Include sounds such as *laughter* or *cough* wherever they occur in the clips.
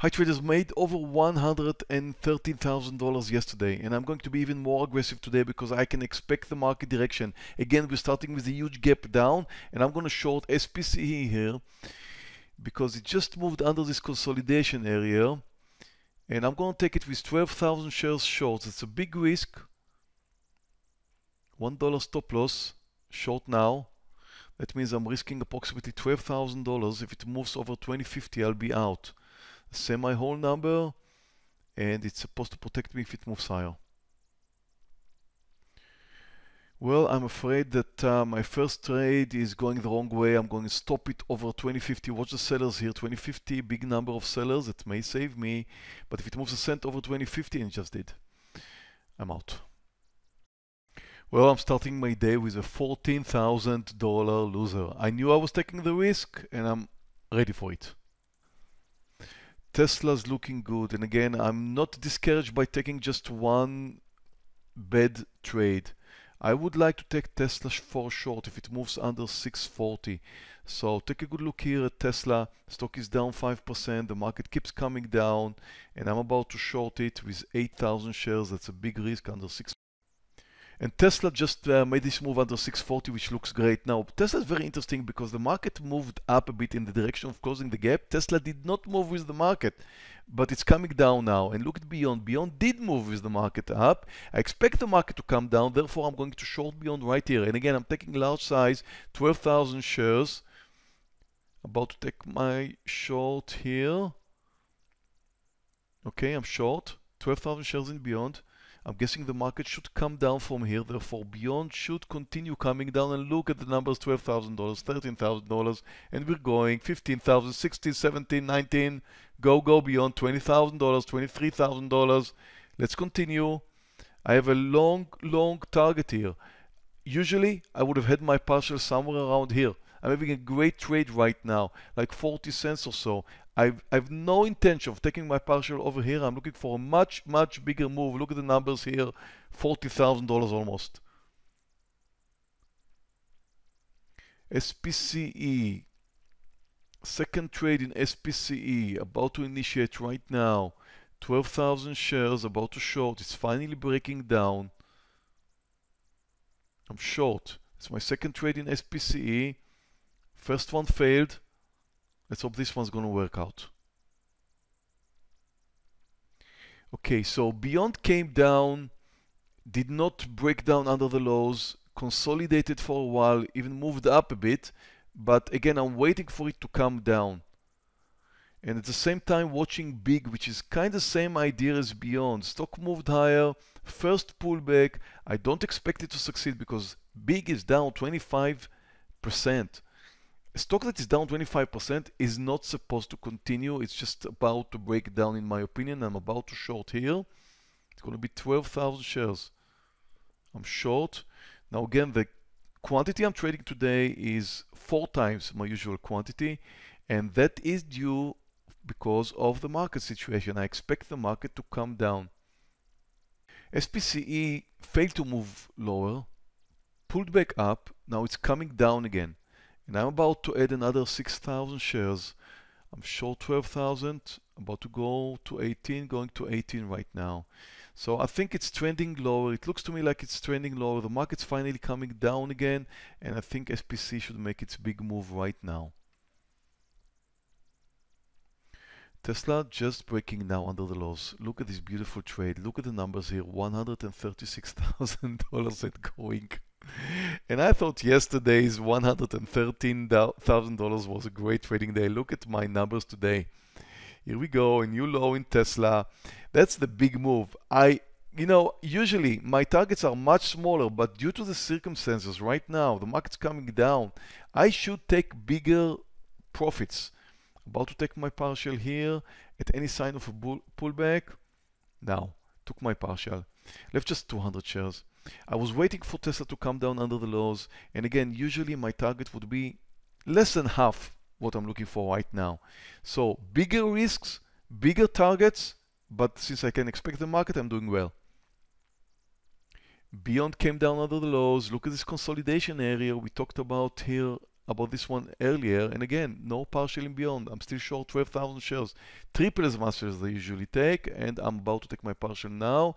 Hi traders made over $113,000 yesterday and I'm going to be even more aggressive today because I can expect the market direction. Again, we're starting with a huge gap down and I'm going to short SPCE here because it just moved under this consolidation area and I'm going to take it with 12,000 shares short. It's a big risk. $1 stop loss, short now. That means I'm risking approximately $12,000. If it moves over 2050, I'll be out semi-whole number and it's supposed to protect me if it moves higher. Well, I'm afraid that uh, my first trade is going the wrong way. I'm going to stop it over 2050. Watch the sellers here. 2050, big number of sellers. That may save me. But if it moves a cent over 2050, and it just did, I'm out. Well, I'm starting my day with a $14,000 loser. I knew I was taking the risk, and I'm ready for it. Tesla's looking good. And again, I'm not discouraged by taking just one bad trade. I would like to take Tesla for short if it moves under 640. So take a good look here at Tesla. Stock is down 5%. The market keeps coming down and I'm about to short it with 8,000 shares. That's a big risk under 6 and Tesla just uh, made this move under 640, which looks great. Now, Tesla is very interesting because the market moved up a bit in the direction of closing the gap. Tesla did not move with the market, but it's coming down now. And look at Beyond. Beyond did move with the market up. I expect the market to come down. Therefore, I'm going to short Beyond right here. And again, I'm taking large size, 12,000 shares. About to take my short here. Okay, I'm short. 12,000 shares in Beyond. I'm guessing the market should come down from here, therefore beyond should continue coming down and look at the numbers $12,000, $13,000 and we're going 15,000, 16, 17, 19, go, go beyond $20,000, $23,000. Let's continue. I have a long, long target here. Usually I would have had my partial somewhere around here. I'm having a great trade right now, like 40 cents or so. I've, I've no intention of taking my partial over here. I'm looking for a much, much bigger move. Look at the numbers here, $40,000 almost. SPCE, second trade in SPCE, about to initiate right now. 12,000 shares, about to short. It's finally breaking down. I'm short. It's my second trade in SPCE. First one failed. Let's hope this one's going to work out. Okay, so Beyond came down, did not break down under the lows, consolidated for a while, even moved up a bit, but again, I'm waiting for it to come down. And at the same time watching Big, which is kind of same idea as Beyond. Stock moved higher, first pullback. I don't expect it to succeed because Big is down 25% a stock that is down 25% is not supposed to continue. It's just about to break down in my opinion. I'm about to short here. It's going to be 12,000 shares. I'm short. Now again, the quantity I'm trading today is four times my usual quantity and that is due because of the market situation. I expect the market to come down. SPCE failed to move lower, pulled back up, now it's coming down again and I'm about to add another 6,000 shares. I'm short 12,000, about to go to 18, going to 18 right now. So I think it's trending lower. It looks to me like it's trending lower. The market's finally coming down again, and I think SPC should make its big move right now. Tesla just breaking now under the lows. Look at this beautiful trade. Look at the numbers here. $136,000 and *laughs* going and I thought yesterday's $113,000 was a great trading day. Look at my numbers today. Here we go, a new low in Tesla. That's the big move. I, you know, usually my targets are much smaller, but due to the circumstances right now, the market's coming down, I should take bigger profits. About to take my partial here at any sign of a pullback. Now, took my partial. Left just 200 shares. I was waiting for Tesla to come down under the lows. And again, usually my target would be less than half what I'm looking for right now. So bigger risks, bigger targets, but since I can expect the market, I'm doing well. Beyond came down under the lows. Look at this consolidation area we talked about here about this one earlier, and again, no partial in beyond. I'm still short 12,000 shares, triple as much as they usually take, and I'm about to take my partial now.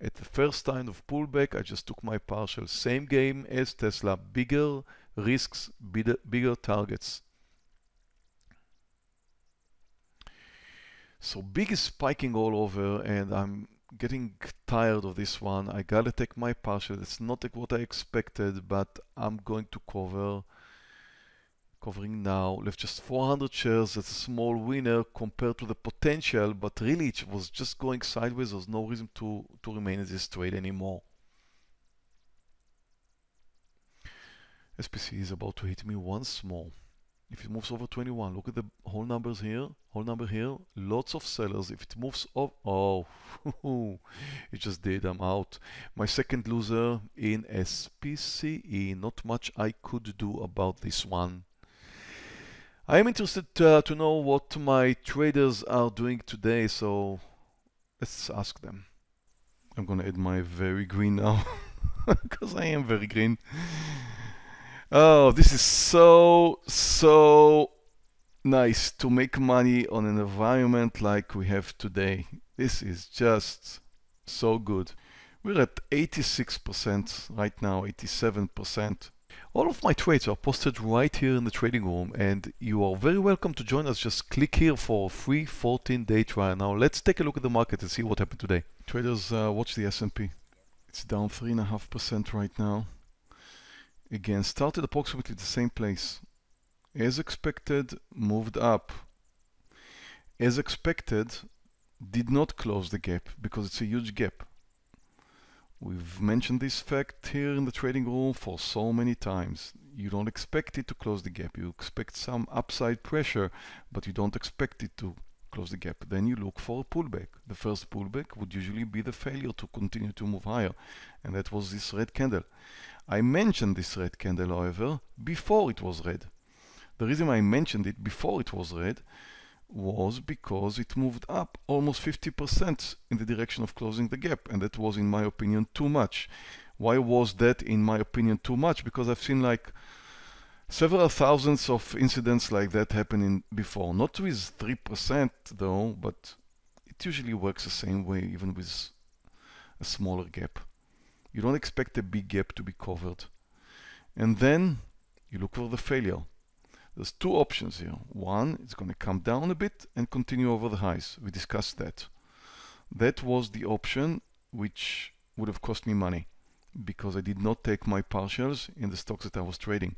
At the first time of pullback, I just took my partial. Same game as Tesla, bigger risks, bigger, bigger targets. So big is spiking all over and I'm getting tired of this one. I gotta take my partial. It's not like what I expected, but I'm going to cover. Covering now, left just 400 shares. That's a small winner compared to the potential, but really it was just going sideways. There's no reason to, to remain in this trade anymore. SPC is about to hit me once more. If it moves over 21, look at the whole numbers here, whole number here, lots of sellers. If it moves up, oh, *laughs* it just did, I'm out. My second loser in SPCE, not much I could do about this one. I am interested uh, to know what my traders are doing today, so let's ask them. I'm gonna add my very green now, *laughs* because I am very green. Oh, this is so, so nice to make money on an environment like we have today. This is just so good. We're at 86% right now, 87%. All of my trades are posted right here in the trading room and you are very welcome to join us. Just click here for a free 14-day trial. Now let's take a look at the market and see what happened today. Traders, uh, watch the S&P. It's down 3.5% right now again started approximately the same place. As expected, moved up. As expected, did not close the gap because it's a huge gap. We've mentioned this fact here in the trading room for so many times. You don't expect it to close the gap. You expect some upside pressure, but you don't expect it to close the gap. Then you look for a pullback. The first pullback would usually be the failure to continue to move higher. And that was this red candle. I mentioned this red candle, however, before it was red. The reason I mentioned it before it was red was because it moved up almost 50% in the direction of closing the gap, and that was, in my opinion, too much. Why was that, in my opinion, too much? Because I've seen like several thousands of incidents like that happening before. Not with 3% though, but it usually works the same way, even with a smaller gap. You don't expect a big gap to be covered. And then you look for the failure. There's two options here. One, it's going to come down a bit and continue over the highs. We discussed that. That was the option which would have cost me money because I did not take my partials in the stocks that I was trading.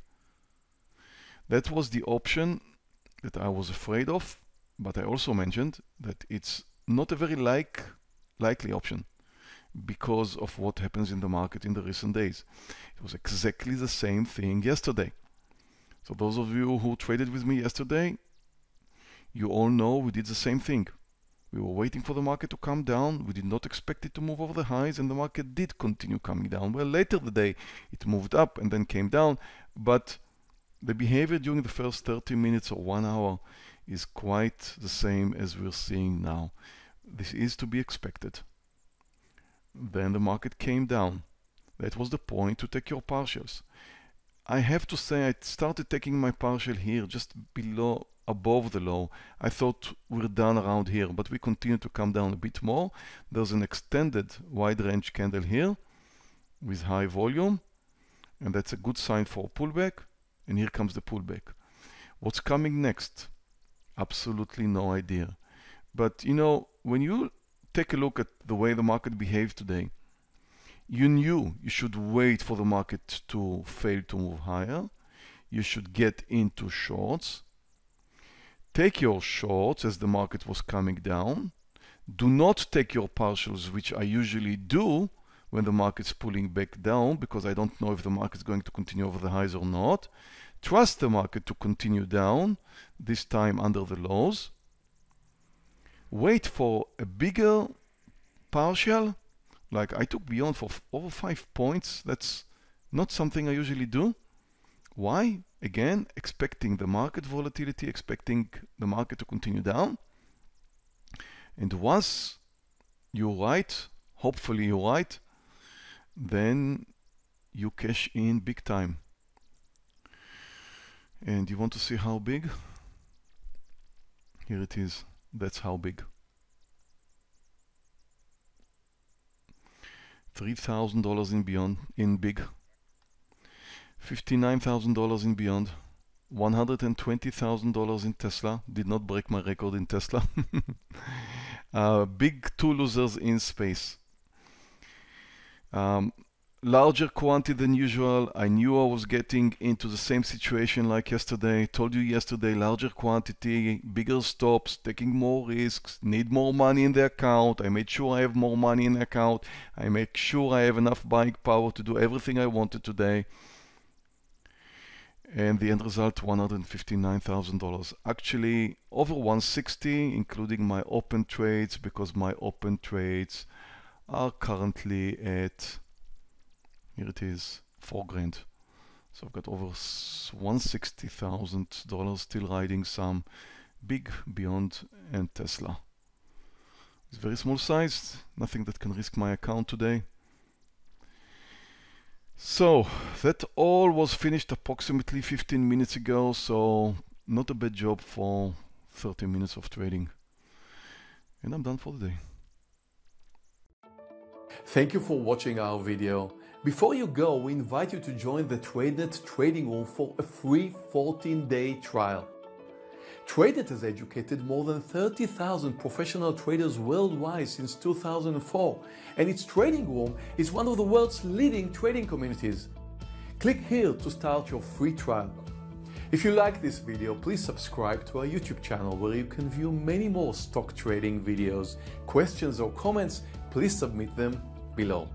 That was the option that I was afraid of, but I also mentioned that it's not a very like likely option because of what happens in the market in the recent days. It was exactly the same thing yesterday. So those of you who traded with me yesterday, you all know we did the same thing. We were waiting for the market to come down. We did not expect it to move over the highs and the market did continue coming down. Well, later the day it moved up and then came down, but the behavior during the first 30 minutes or one hour is quite the same as we're seeing now. This is to be expected. Then the market came down. That was the point to take your partials. I have to say I started taking my partial here just below above the low. I thought we're done around here, but we continue to come down a bit more. There's an extended wide range candle here with high volume, and that's a good sign for pullback. And here comes the pullback. What's coming next? Absolutely no idea. But you know, when you take a look at the way the market behaved today, you knew you should wait for the market to fail to move higher. You should get into shorts. Take your shorts as the market was coming down. Do not take your partials, which I usually do when the market's pulling back down because I don't know if the market's going to continue over the highs or not. Trust the market to continue down, this time under the lows wait for a bigger partial, like I took beyond for over five points. That's not something I usually do. Why? Again, expecting the market volatility, expecting the market to continue down. And once you're right, hopefully you're right, then you cash in big time. And you want to see how big? Here it is. That's how big. $3,000 in beyond in big. $59,000 in beyond. $120,000 in Tesla. Did not break my record in Tesla. *laughs* uh, big two losers in space. Um, larger quantity than usual. I knew I was getting into the same situation like yesterday. Told you yesterday, larger quantity, bigger stops, taking more risks, need more money in the account. I made sure I have more money in the account. I make sure I have enough buying power to do everything I wanted today and the end result $159,000 actually over 160 including my open trades because my open trades are currently at here it is four grand so I've got over $160,000 still riding some big beyond and Tesla it's very small sized nothing that can risk my account today so that all was finished approximately 15 minutes ago, so not a bad job for 30 minutes of trading. And I'm done for the day. Thank you for watching our video. Before you go, we invite you to join the TradeNet trading room for a free 14-day trial. TradeNet has educated more than 30,000 professional traders worldwide since 2004, and its trading room is one of the world's leading trading communities. Click here to start your free trial. If you like this video, please subscribe to our YouTube channel where you can view many more stock trading videos. Questions or comments, please submit them below.